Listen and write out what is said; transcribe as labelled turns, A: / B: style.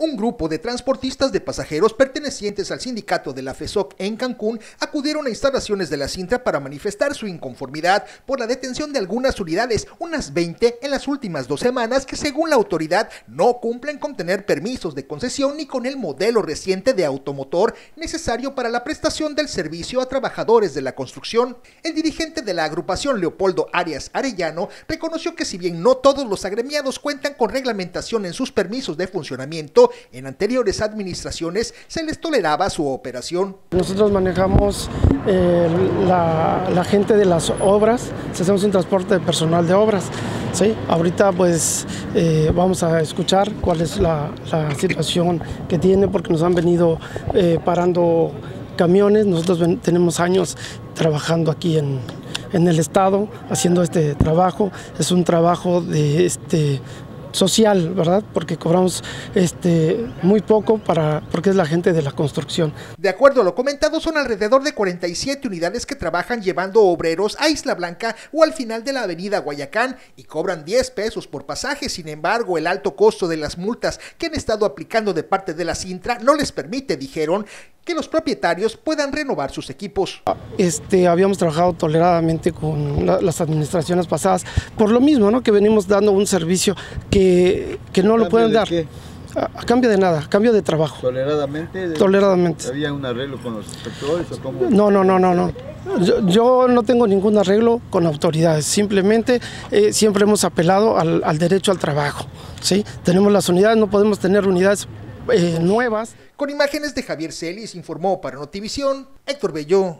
A: Un grupo de transportistas de pasajeros pertenecientes al sindicato de la FESOC en Cancún acudieron a instalaciones de la Cintra para manifestar su inconformidad por la detención de algunas unidades, unas 20 en las últimas dos semanas que según la autoridad no cumplen con tener permisos de concesión ni con el modelo reciente de automotor necesario para la prestación del servicio a trabajadores de la construcción. El dirigente de la agrupación Leopoldo Arias Arellano reconoció que si bien no todos los agremiados cuentan con reglamentación en sus permisos de funcionamiento, en anteriores administraciones se les toleraba su operación.
B: Nosotros manejamos eh, la, gente de las obras, hacemos un transporte personal de obras. ¿sí? Ahorita pues eh, vamos a escuchar cuál es la, situación que tiene porque nos han venido eh, parando camiones. Nosotros tenemos años trabajando aquí en, en el estado haciendo este trabajo. Es un trabajo de este social, ¿verdad? Porque cobramos este, muy poco para, porque es la gente de la construcción.
A: De acuerdo a lo comentado, son alrededor de 47 unidades que trabajan llevando obreros a Isla Blanca o al final de la avenida Guayacán y cobran 10 pesos por pasaje. Sin embargo, el alto costo de las multas que han estado aplicando de parte de la Sintra no les permite, dijeron, que los propietarios puedan renovar sus equipos.
B: Este, habíamos trabajado toleradamente con las administraciones pasadas por lo mismo, ¿no? Que venimos dando un servicio que, que no lo pueden dar. A, cambio de nada, a cambio de trabajo.
C: ¿Toleradamente?
B: Toleradamente.
C: ¿Había un arreglo con los inspectores o cómo?
B: No, no, no, no, no. Yo, no tengo ningún arreglo con autoridades, simplemente eh, siempre hemos apelado al, al, derecho al trabajo. ¿sí? Tenemos las unidades, no podemos tener unidades nuevas.
A: Con imágenes de Javier Celis informó para Notivisión Héctor Belló.